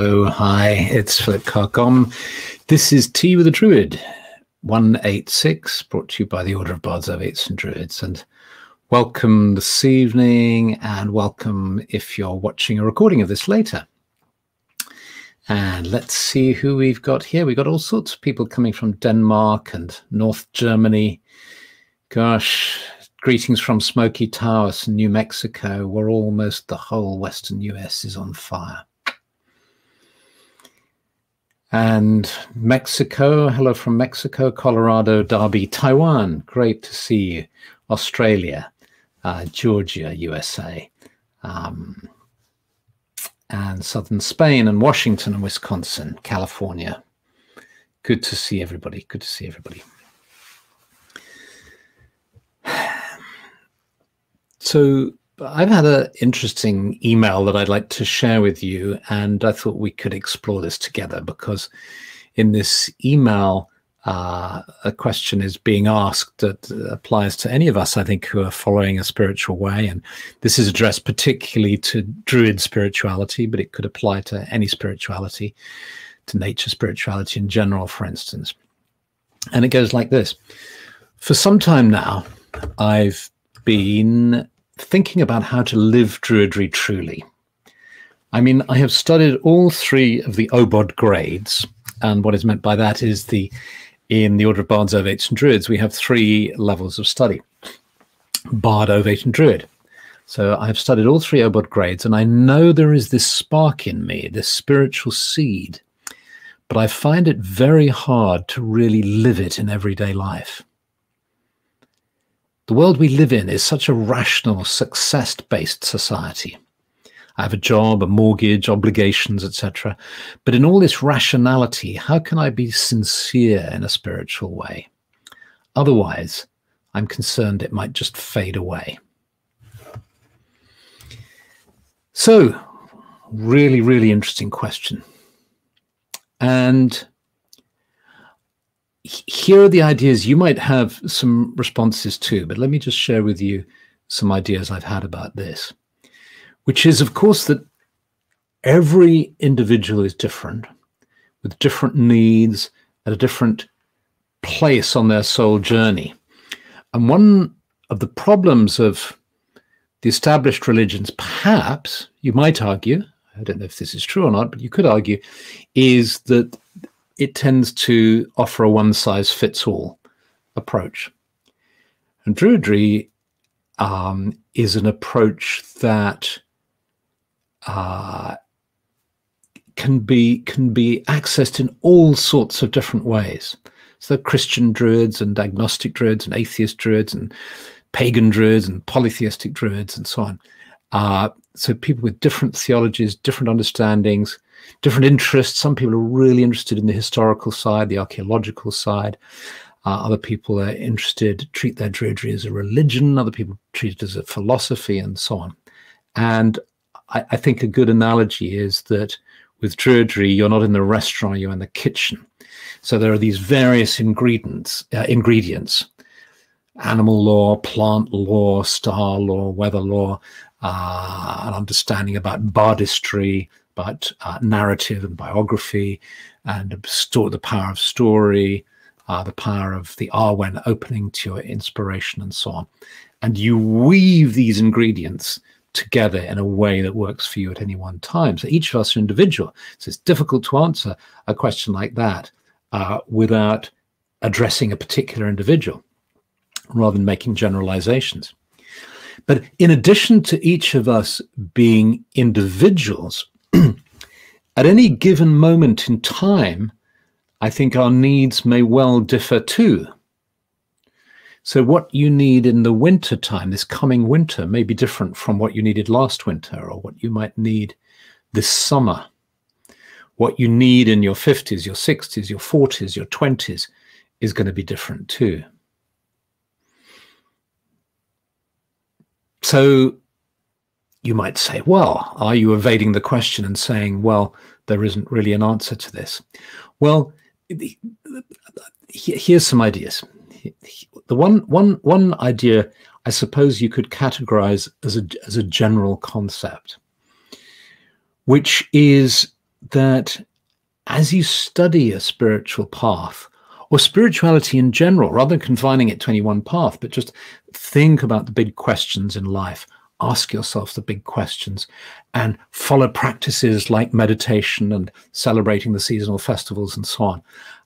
Hello, hi, it's Philip Carr-Gomm. This is Tea with a Druid 186, brought to you by the Order of Bards, Ovates, and Druids. And welcome this evening, and welcome if you're watching a recording of this later. And let's see who we've got here. We've got all sorts of people coming from Denmark and North Germany. Gosh, greetings from Smoky Taos, New Mexico, where almost the whole Western US is on fire. And Mexico, hello from Mexico, Colorado, Derby, Taiwan, great to see you. Australia, uh, Georgia, USA, um, and southern Spain, and Washington, and Wisconsin, California. Good to see everybody. Good to see everybody. So, I've had an interesting email that I'd like to share with you, and I thought we could explore this together because in this email, uh, a question is being asked that applies to any of us, I think, who are following a spiritual way. And this is addressed particularly to Druid spirituality, but it could apply to any spirituality, to nature spirituality in general, for instance. And it goes like this For some time now, I've been thinking about how to live Druidry truly. I mean, I have studied all three of the OBOD grades, and what is meant by that is the in the order of Bards, Ovates, and Druids, we have three levels of study: Bard, Ovate, and Druid. So I have studied all three OBOD grades, and I know there is this spark in me, this spiritual seed, but I find it very hard to really live it in everyday life. The world we live in is such a rational, success based society. I have a job, a mortgage, obligations, etc. But in all this rationality, how can I be sincere in a spiritual way? Otherwise, I'm concerned it might just fade away. So, really, really interesting question. And here are the ideas you might have some responses to, but let me just share with you some ideas I've had about this, which is, of course, that every individual is different with different needs at a different place on their soul journey. And one of the problems of the established religions, perhaps you might argue, I don't know if this is true or not, but you could argue, is that it tends to offer a one size fits all approach. And Druidry um, is an approach that uh, can be can be accessed in all sorts of different ways. So Christian druids and agnostic druids and atheist druids and pagan druids and polytheistic druids and so on. Uh, so people with different theologies, different understandings, different interests. Some people are really interested in the historical side, the archaeological side. Uh, other people are interested, treat their druidry as a religion. Other people treat it as a philosophy and so on. And I, I think a good analogy is that with druidry, you're not in the restaurant, you're in the kitchen. So there are these various ingredients, uh, ingredients, animal lore, plant lore, star lore, weather lore, uh, an understanding about bardistry, about uh, narrative and biography, and the power of story, uh, the power of the Awen opening to your inspiration, and so on. And you weave these ingredients together in a way that works for you at any one time. So each of us are individual. So it's difficult to answer a question like that uh, without addressing a particular individual rather than making generalizations. But in addition to each of us being individuals, at any given moment in time, I think our needs may well differ too. So, what you need in the winter time, this coming winter, may be different from what you needed last winter or what you might need this summer. What you need in your 50s, your 60s, your 40s, your 20s is going to be different too. So, you might say, well, are you evading the question and saying, well, there isn't really an answer to this? Well, here's some ideas. The one, one, one idea I suppose you could categorize as a, as a general concept, which is that as you study a spiritual path or spirituality in general, rather than confining it to any one path, but just think about the big questions in life, ask yourself the big questions, and follow practices like meditation and celebrating the seasonal festivals and so on.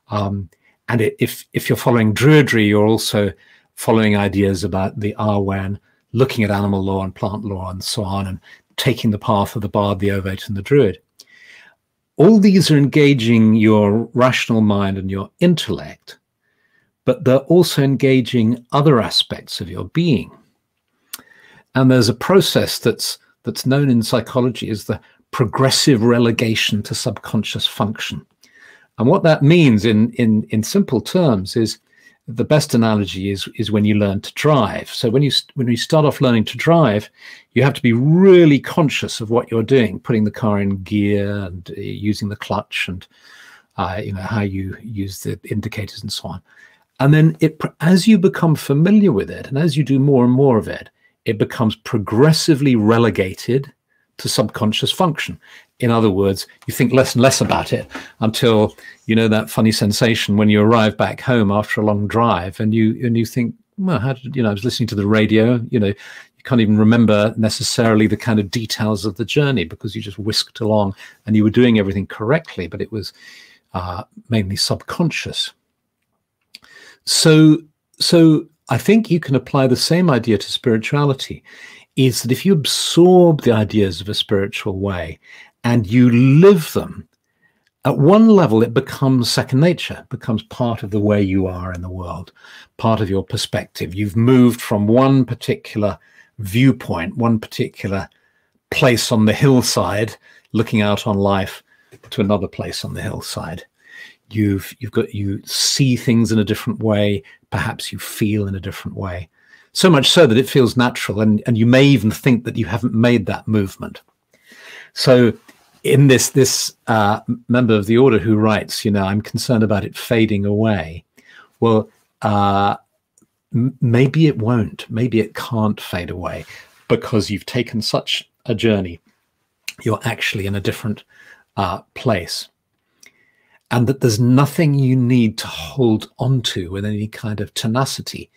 Um, and if if you're following Druidry, you're also following ideas about the Awen, looking at animal lore and plant lore and so on, and taking the path of the bard, the ovate, and the druid. All these are engaging your rational mind and your intellect, but they're also engaging other aspects of your being. And there's a process that's that's known in psychology as the progressive relegation to subconscious function. And what that means in in in simple terms is the best analogy is is when you learn to drive. So when you when you start off learning to drive, you have to be really conscious of what you're doing, putting the car in gear and uh, using the clutch and uh, you know how you use the indicators and so on. And then it as you become familiar with it, and as you do more and more of it, it becomes progressively relegated to subconscious function. In other words, you think less and less about it until you know that funny sensation when you arrive back home after a long drive and you and you think, well, how did you know? I was listening to the radio. You know, you can't even remember necessarily the kind of details of the journey because you just whisked along and you were doing everything correctly, but it was uh, mainly subconscious. So, so I think you can apply the same idea to spirituality is that if you absorb the ideas of a spiritual way and you live them, at one level it becomes second nature, becomes part of the way you are in the world, part of your perspective. You've moved from one particular viewpoint, one particular place on the hillside, looking out on life, to another place on the hillside. You've you've got you see things in a different way, perhaps you feel in a different way. So much so that it feels natural and, and you may even think that you haven't made that movement. So in this this uh, member of the order who writes you know i'm concerned about it fading away well uh, maybe it won't. Maybe it can't fade away because you've taken such a journey. You're actually in a different uh, place and that there's nothing you need to hold onto with any kind of tenacity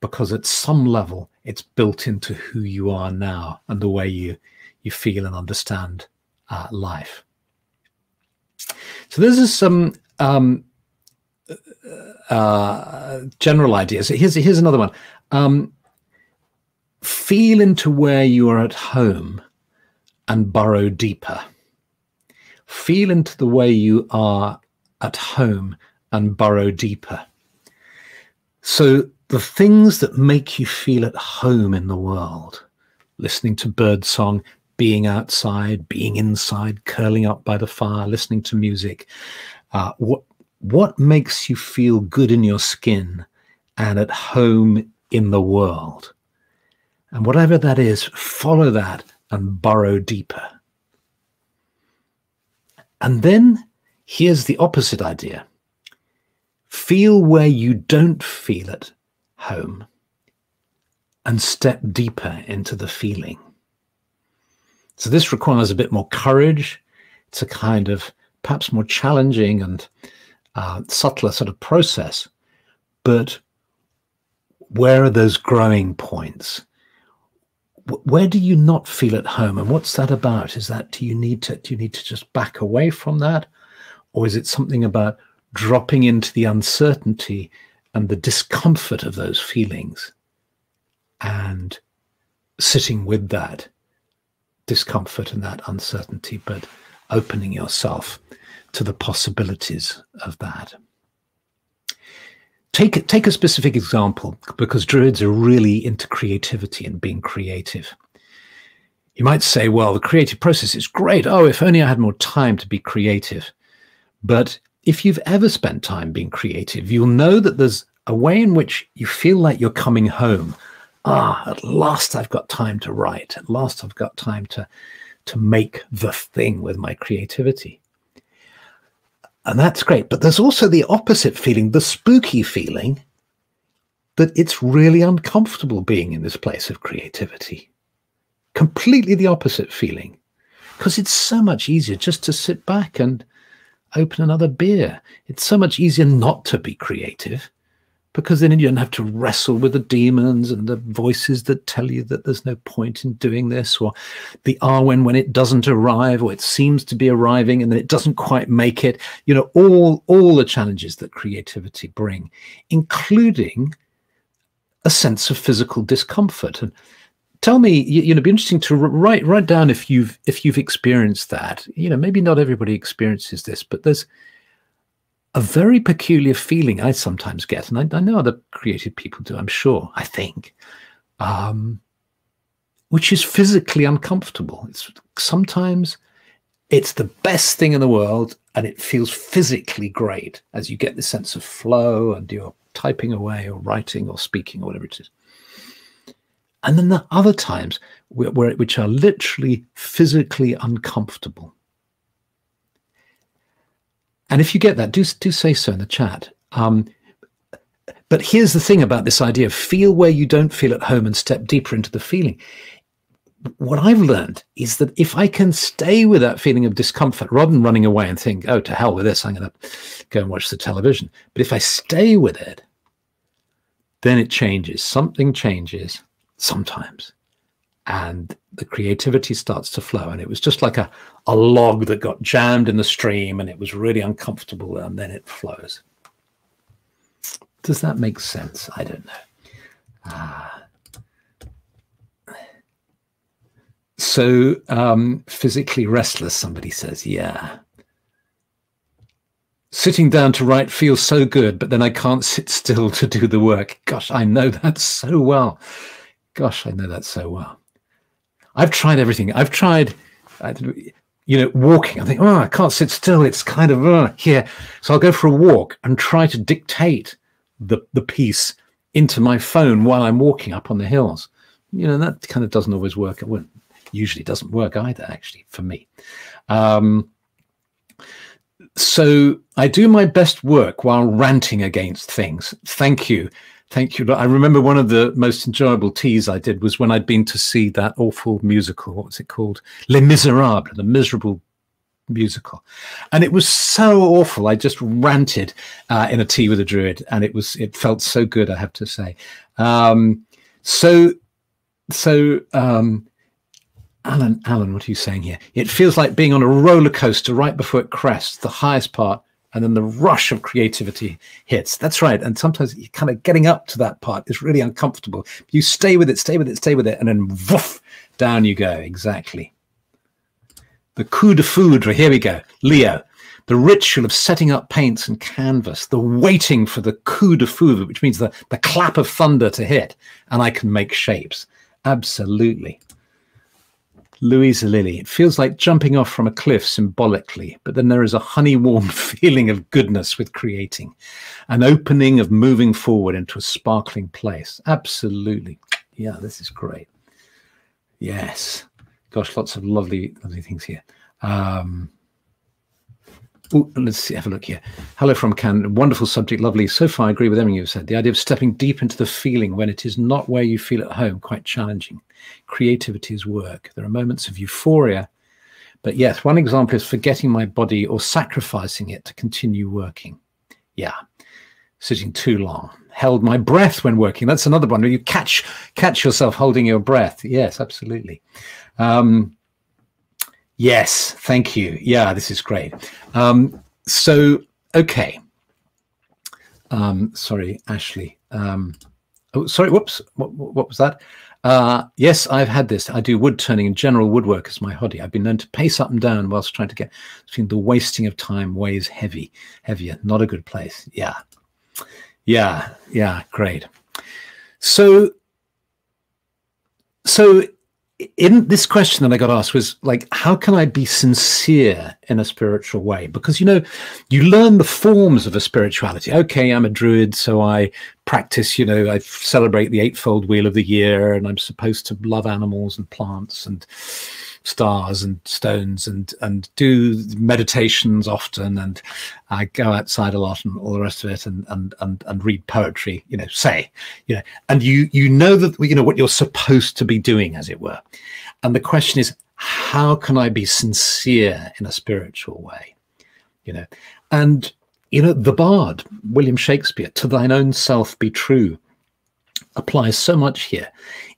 because at some level it's built into who you are now and the way you you feel and understand uh, life. So this is some um, uh, general ideas. Here's here's another one. Um, feel into where you are at home and burrow deeper. Feel into the way you are at home and burrow deeper. So the things that make you feel at home in the world, listening to birdsong, being outside, being inside, curling up by the fire, listening to music, uh, what what makes you feel good in your skin and at home in the world? And whatever that is, follow that and burrow deeper. And then here's the opposite idea feel where you don't feel at home and step deeper into the feeling. So this requires a bit more courage. It's a kind of perhaps more challenging and uh, subtler sort of process. But where are those growing points? Where do you not feel at home, and what's that about? Is that do you need to do you need to just back away from that, or is it something about dropping into the uncertainty and the discomfort of those feelings and sitting with that discomfort and that uncertainty, but opening yourself to the possibilities of that. Take, take a specific example because Druids are really into creativity and being creative. You might say, well, the creative process is great. Oh, if only I had more time to be creative. But if you've ever spent time being creative, you'll know that there's a way in which you feel like you're coming home. Ah, at last I've got time to write. At last I've got time to, to make the thing with my creativity. And that's great. But there's also the opposite feeling, the spooky feeling that it's really uncomfortable being in this place of creativity. Completely the opposite feeling. because it's so much easier just to sit back and open another beer. It's so much easier not to be creative because then you don't have to wrestle with the demons and the voices that tell you that there's no point in doing this or the Awen when it doesn't arrive or it seems to be arriving and then it doesn't quite make it you know all all the challenges that creativity bring including a sense of physical discomfort and tell me you, you know it'd be interesting to write write down if you've if you've experienced that you know maybe not everybody experiences this but there's a very peculiar feeling I sometimes get, and I, I know other creative people do, I'm sure, I think, um, which is physically uncomfortable. It's sometimes it's the best thing in the world and it feels physically great as you get this sense of flow and you're typing away or writing or speaking or whatever it is. And then the other times where, which are literally physically uncomfortable. And if you get that, do, do say so in the chat. Um, but here's the thing about this idea of feel where you don't feel at home and step deeper into the feeling. What I've learned is that if I can stay with that feeling of discomfort rather than running away and think, oh, to hell with this, I'm going to go and watch the television. But if I stay with it, then it changes. Something changes sometimes and the creativity starts to flow. And it was just like a, a log that got jammed in the stream and it was really uncomfortable and then it flows. Does that make sense? I don't know. Ah. So um, physically restless, somebody says, yeah. Sitting down to write feels so good, but then I can't sit still to do the work. Gosh, I know that so well. Gosh, I know that so well. I've tried everything. I've tried, you know, walking. I think, oh, I can't sit still. It's kind of uh, here. So I'll go for a walk and try to dictate the the piece into my phone while I'm walking up on the hills. You know, that kind of doesn't always work. It usually doesn't work either, actually, for me. Um, so I do my best work while ranting against things. Thank you Thank you. I remember one of the most enjoyable teas I did was when I'd been to see that awful musical. What was it called? Les Miserables, the miserable musical, and it was so awful. I just ranted uh, in a tea with a druid, and it was it felt so good. I have to say. Um, so, so um, Alan, Alan, what are you saying here? It feels like being on a roller coaster right before it crests. The highest part and then the rush of creativity hits. That's right. And sometimes kind of getting up to that part is really uncomfortable. You stay with it, stay with it, stay with it, and then woof, down you go. Exactly. The coup de foudre. Here we go. Leo. The ritual of setting up paints and canvas, the waiting for the coup de foudre, which means the, the clap of thunder to hit, and I can make shapes. Absolutely. Louisa Lily. It feels like jumping off from a cliff symbolically, but then there is a honey warm feeling of goodness with creating, an opening of moving forward into a sparkling place. Absolutely. Yeah, this is great. Yes. Gosh, lots of lovely, lovely things here. Um, Ooh, let's see, have a look here. Hello from Canada. Wonderful subject, lovely. So far, I agree with everything you've said. The idea of stepping deep into the feeling when it is not where you feel at home, quite challenging. Creativity is work. There are moments of euphoria, but yes, one example is forgetting my body or sacrificing it to continue working. Yeah, sitting too long. Held my breath when working. That's another one where you catch catch yourself holding your breath. Yes, absolutely. Um, Yes, thank you. Yeah, this is great. Um, so, okay. Um, sorry, Ashley. Um, oh, sorry. Whoops. What, what was that? Uh, yes, I've had this. I do wood turning and general woodwork as my hobby. I've been known to pace up and down whilst trying to get between the wasting of time weighs heavy, heavier. Not a good place. Yeah, yeah, yeah. Great. So, so in this question that I got asked was like, how can I be sincere in a spiritual way? Because you know, you learn the forms of a spirituality. Okay, I'm a druid, so I practice. You know, I celebrate the eightfold wheel of the year, and I'm supposed to love animals and plants and stars and stones and and do meditations often and I go outside a lot and all the rest of it and and and, and read poetry you know say you know. And you you know that you know what you're supposed to be doing as it were. And the question is how can I be sincere in a spiritual way you know? And you know the bard William Shakespeare to thine own self be true applies so much here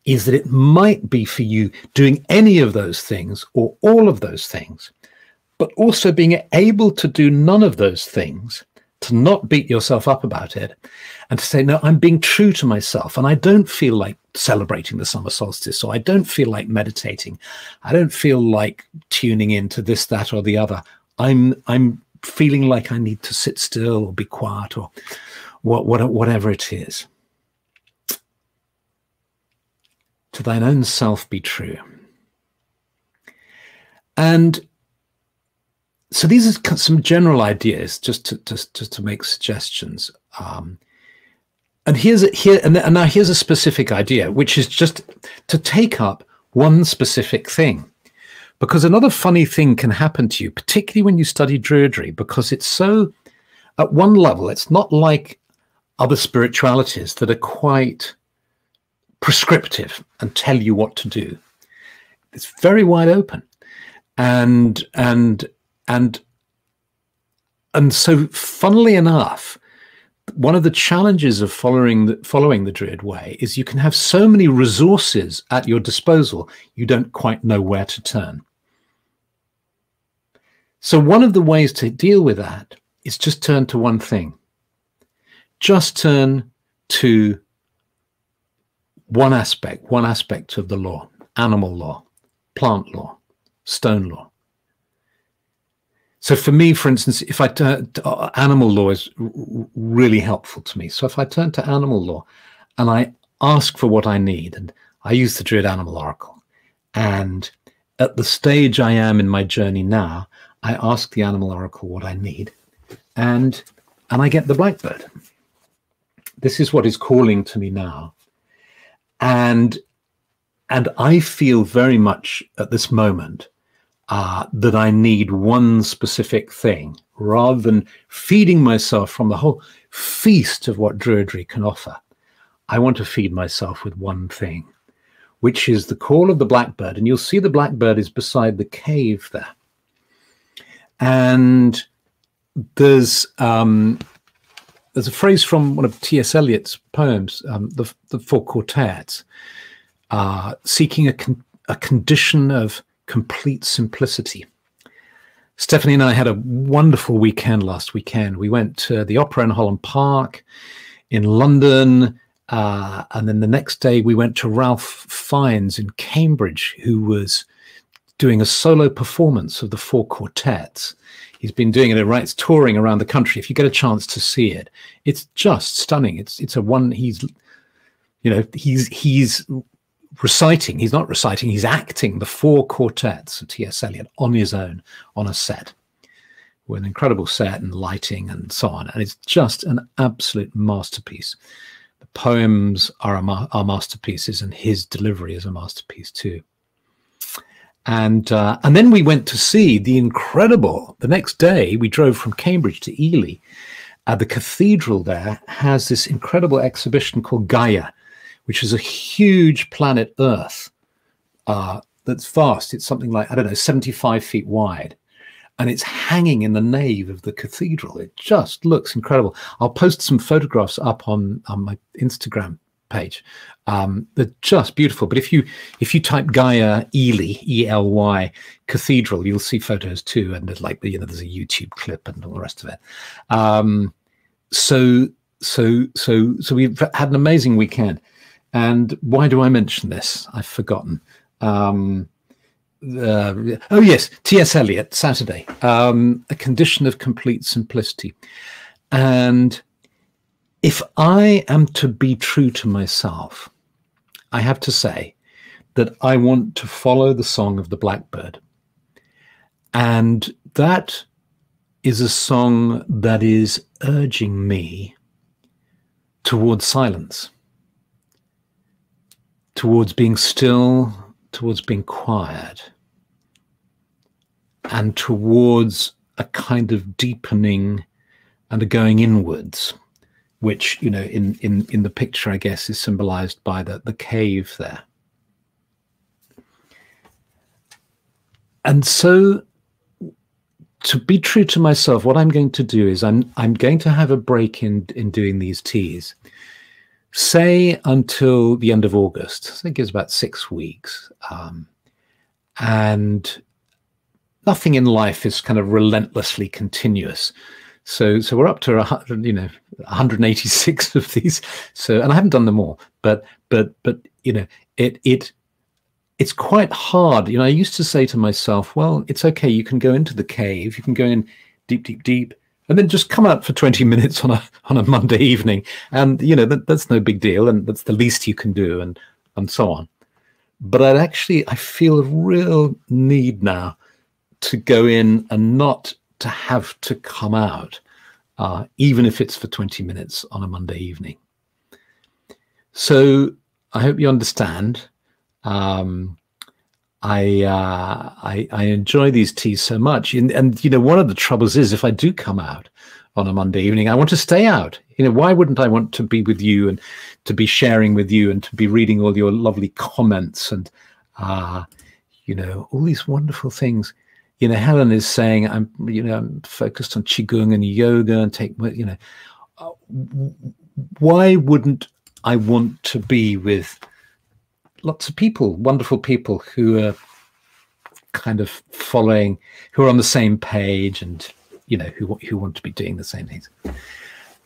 is that it might be for you doing any of those things or all of those things, but also being able to do none of those things, to not beat yourself up about it, and to say, no, I'm being true to myself. And I don't feel like celebrating the summer solstice, or I don't feel like meditating. I don't feel like tuning into this, that, or the other. I'm I'm feeling like I need to sit still or be quiet or what, what whatever it is. To thine own self be true. And so these are some general ideas just to, just, just to make suggestions. Um, and here's a, here and now here's a specific idea, which is just to take up one specific thing. Because another funny thing can happen to you, particularly when you study Druidry, because it's so, at one level, it's not like other spiritualities that are quite prescriptive and tell you what to do. It's very wide open, and and and and so, funnily enough, one of the challenges of following the, following the Druid way is you can have so many resources at your disposal, you don't quite know where to turn. So, one of the ways to deal with that is just turn to one thing. Just turn to one aspect, one aspect of the lore, animal lore, plant lore, stone lore. So for me, for instance, if I turn uh, animal lore is really helpful to me. So if I turn to animal lore and I ask for what I need, and I use the Druid Animal Oracle, and at the stage I am in my journey now, I ask the Animal Oracle what I need, and and I get the blackbird. This is what is calling to me now and and I feel very much at this moment uh, that I need one specific thing rather than feeding myself from the whole feast of what Druidry can offer. I want to feed myself with one thing, which is the call of the blackbird. And you'll see the blackbird is beside the cave there. And there's um, there's a phrase from one of T.S. Eliot's poems, um, the, the Four Quartets, uh, seeking a, con- a condition of complete simplicity. Stephanie and I had a wonderful weekend last weekend. We went to the Opera in Holland Park in London. Uh, and then the next day, we went to Ralph Fiennes in Cambridge, who was doing a solo performance of the Four Quartets. He's been doing it at rights touring around the country. If you get a chance to see it, it's just stunning. It's it's a one he's you know he's he's reciting. He's not reciting. He's acting the four quartets of T.S. Eliot on his own on a set with an incredible set and lighting and so on. And it's just an absolute masterpiece. The poems are, ma- are masterpieces, and his delivery is a masterpiece too and uh, and then we went to see the incredible. The next day, we drove from Cambridge to Ely. Uh, the cathedral there has this incredible exhibition called Gaia, which is a huge planet Earth uh, that's vast. It's something like I don't know, seventy-five feet wide, and it's hanging in the nave of the cathedral. It just looks incredible. I'll post some photographs up on on my Instagram page. Um, they're just beautiful. But if you if you type Gaia Ely E L Y Cathedral, you'll see photos too, and like you know there's a YouTube clip and all the rest of it. Um, so so so so we've had an amazing weekend. And why do I mention this? I've forgotten. Um, uh, oh yes, T.S. Eliot, Saturday, um, a condition of complete simplicity, and if I am to be true to myself, I have to say that I want to follow the song of the blackbird. And that is a song that is urging me towards silence, towards being still, towards being quiet, and towards a kind of deepening and a going inwards, which you know in in in the picture I guess is symbolized by the the cave there. And so to be true to myself, what I'm going to do is I'm I'm going to have a break in in doing these teas, say until the end of August. I think it's about six weeks, um, and nothing in life is kind of relentlessly continuous. So so we're up to a you know 186 of these. So and I haven't done them all, but but but you know it it it's quite hard. You know, I used to say to myself, well, it's okay. You can go into the cave, you can go in deep, deep, deep, and then just come out for 20 minutes on a on a Monday evening. And, you know, that, that's no big deal. And that's the least you can do and and so on. But i actually I feel a real need now to go in and not to have to come out, uh, even if it's for 20 minutes on a Monday evening. So I hope you understand um, I, uh, I, I enjoy these teas so much, and, and you know one of the troubles is if I do come out on a Monday evening, I want to stay out. You know, why wouldn't I want to be with you and to be sharing with you and to be reading all your lovely comments and, uh, you know, all these wonderful things. You know, Helen is saying I'm, you know, I'm focused on qigong and yoga and take, you know, uh, why wouldn't I want to be with lots of people, wonderful people who are kind of following, who are on the same page, and you know who who want to be doing the same things.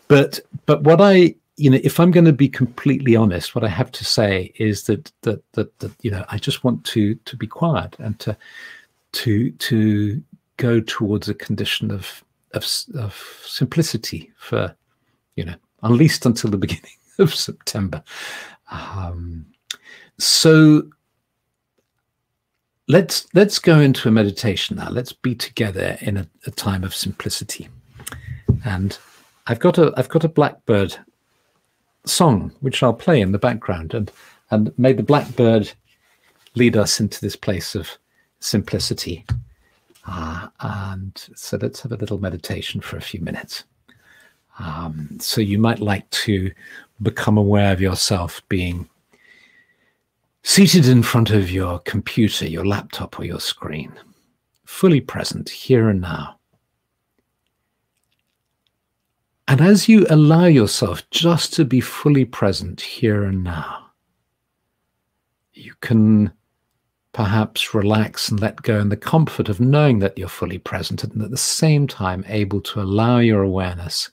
But but what I you know if I'm going to be completely honest, what I have to say is that that that that you know I just want to to be quiet and to to to go towards a condition of of, of simplicity for you know at least until the beginning of September. Um, so let's let's go into a meditation now. Let's be together in a, a time of simplicity. And I've got a I've got a blackbird song which I'll play in the background and and may the blackbird lead us into this place of simplicity. Uh, and so let's have a little meditation for a few minutes. Um, so you might like to become aware of yourself being Seated in front of your computer, your laptop, or your screen, fully present here and now. And as you allow yourself just to be fully present here and now, you can perhaps relax and let go in the comfort of knowing that you're fully present and at the same time able to allow your awareness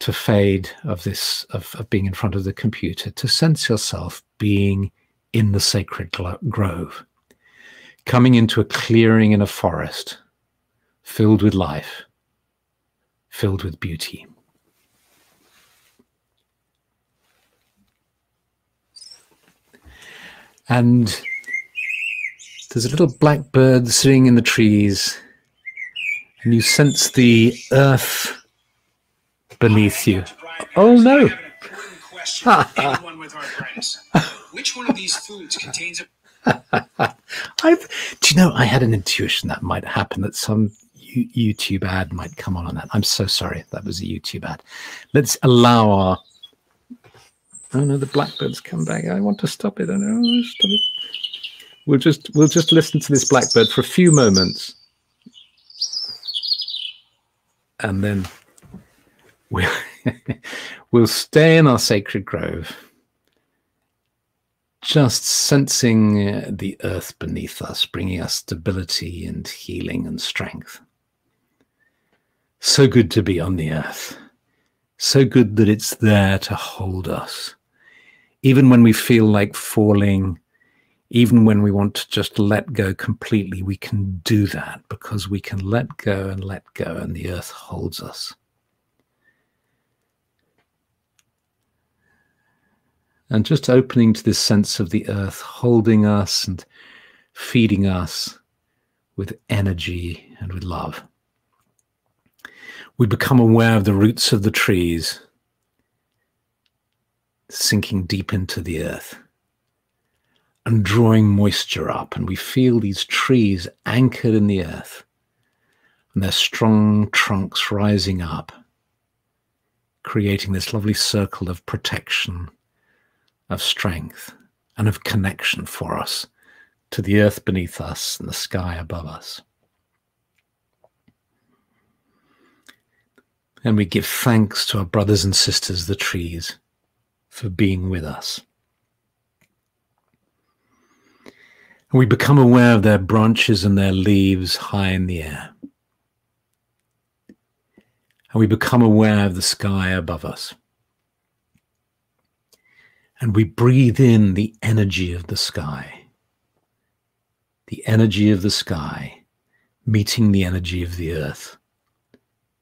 to fade of this of, of being in front of the computer to sense yourself being in the sacred grove coming into a clearing in a forest filled with life filled with beauty. And there's a little blackbird sitting in the trees and you sense the earth beneath you. Oh no! Which one of these foods contains a I've, do you know, I had an intuition that might happen, that some YouTube ad might come on on that. I'm so sorry. That was a YouTube ad. Let's allow our. Oh no, the blackbird's come back. I want to stop it. I know. Stop it. We'll just we'll just listen to this blackbird for a few moments, and then we'll, we'll stay in our sacred grove, just sensing the earth beneath us, bringing us stability and healing and strength. So good to be on the earth. So good that it's there to hold us. Even when we feel like falling, even when we want to just let go completely, we can do that because we can let go and let go, and the earth holds us. and just opening to this sense of the earth holding us and feeding us with energy and with love. We become aware of the roots of the trees sinking deep into the earth. And drawing moisture up. And we feel these trees anchored in the earth and their strong trunks rising up, creating this lovely circle of protection, of strength, and of connection for us to the earth beneath us and the sky above us. And we give thanks to our brothers and sisters, the trees, for being with us. And we become aware of their branches and their leaves high in the air. And we become aware of the sky above us. And we breathe in the energy of the sky. The energy of the sky meeting the energy of the earth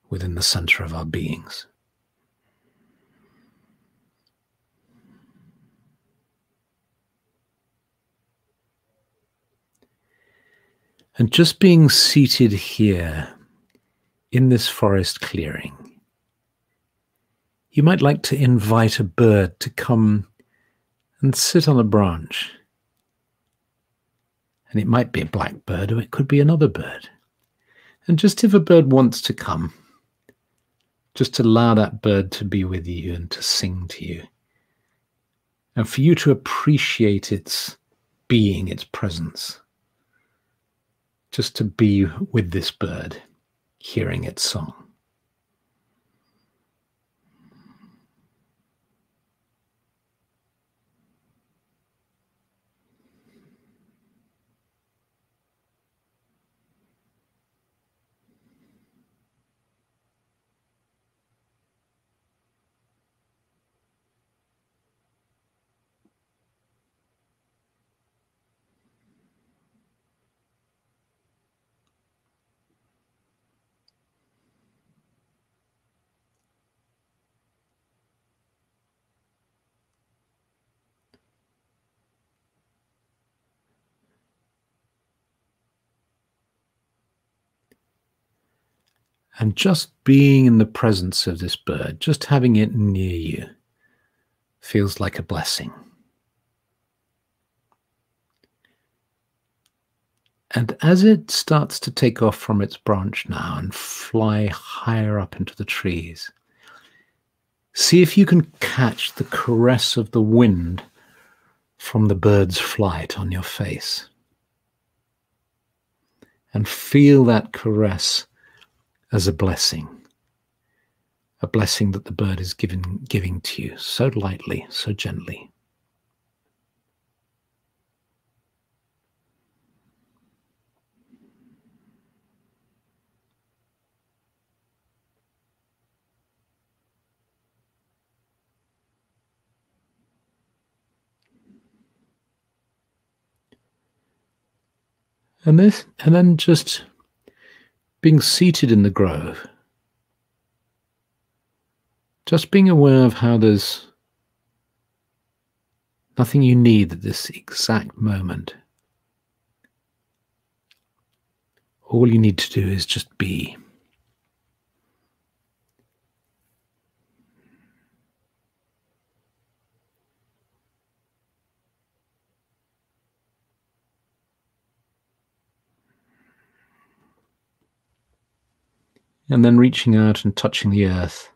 within the center of our beings. And just being seated here in this forest clearing, you might like to invite a bird to come and sit on a branch. And it might be a blackbird or it could be another bird. And just if a bird wants to come, just allow that bird to be with you and to sing to you. And for you to appreciate its being, its presence just to be with this bird, hearing its song. And just being in the presence of this bird, just having it near you, feels like a blessing. And as it starts to take off from its branch now and fly higher up into the trees, see if you can catch the caress of the wind from the bird's flight on your face. And feel that caress as a blessing, a blessing that the bird is giving, giving to you so lightly, so gently. And this, and then just being seated in the grove, just being aware of how there's nothing you need at this exact moment. All you need to do is just be. And then reaching out and touching the earth,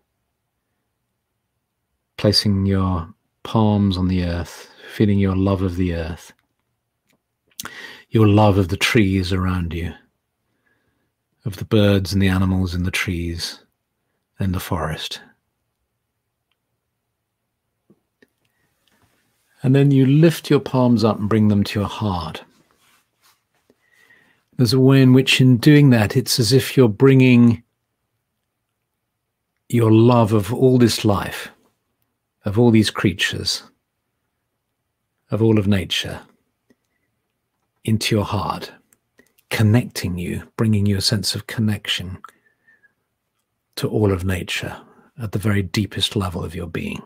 placing your palms on the earth, feeling your love of the earth, your love of the trees around you, of the birds and the animals in the trees and the forest. And then you lift your palms up and bring them to your heart. There's a way in which, in doing that, it's as if you're bringing your love of all this life, of all these creatures, of all of nature into your heart, connecting you, bringing you a sense of connection to all of nature at the very deepest level of your being.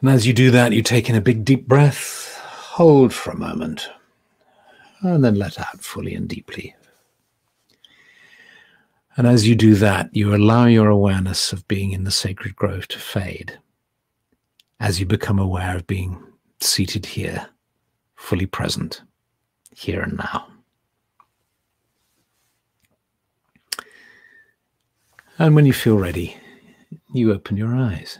And as you do that, you take in a big deep breath, hold for a moment, and then let out fully and deeply. And as you do that, you allow your awareness of being in the sacred grove to fade as you become aware of being seated here, fully present, here and now. And when you feel ready, you open your eyes.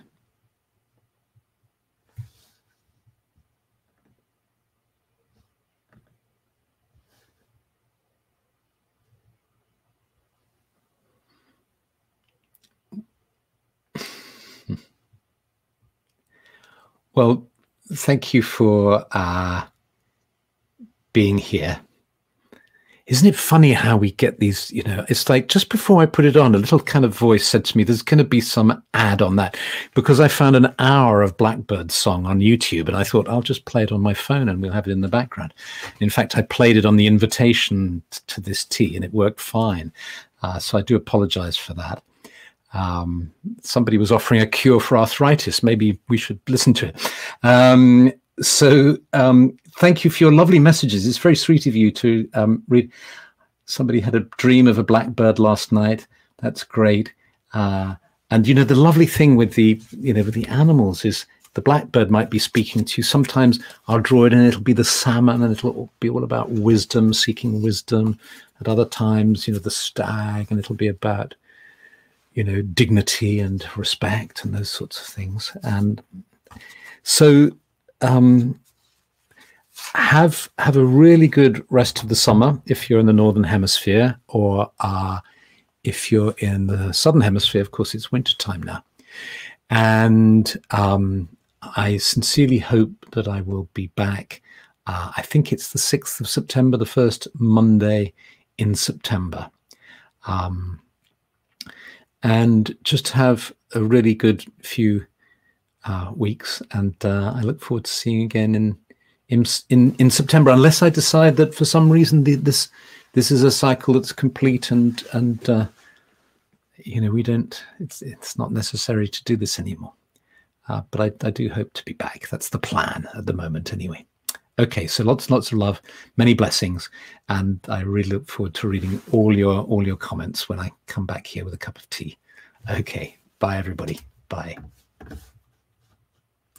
Well, thank you for uh, being here. Isn't it funny how we get these? You know, it's like just before I put it on, a little kind of voice said to me, There's going to be some ad on that because I found an hour of Blackbird song on YouTube and I thought I'll just play it on my phone and we'll have it in the background. In fact, I played it on the invitation to this tea and it worked fine. Uh, so I do apologize for that. Um, somebody was offering a cure for arthritis. Maybe we should listen to it. Um, so um, thank you for your lovely messages. It's very sweet of you to um, read. Somebody had a dream of a blackbird last night. That's great. Uh, and you know the lovely thing with the you know with the animals is the blackbird might be speaking to you. Sometimes I'll draw it and it'll be the salmon and it'll be all about wisdom, seeking wisdom. At other times, you know, the stag and it'll be about you know, dignity and respect and those sorts of things. And so um, have have a really good rest of the summer if you're in the northern hemisphere, or uh, if you're in the southern hemisphere. Of course, it's winter time now, and um, I sincerely hope that I will be back. Uh, I think it's the sixth of September, the first Monday in September. Um, and just have a really good few uh, weeks. And uh, I look forward to seeing you again in, in in in September, unless I decide that for some reason the, this this is a cycle that's complete and and uh, you know we don't. It's it's not necessary to do this anymore. Uh, but I, I do hope to be back. That's the plan at the moment, anyway. Okay, so lots lots of love, many blessings, and I really look forward to reading all your all your comments when I come back here with a cup of tea. Okay, bye everybody. Bye.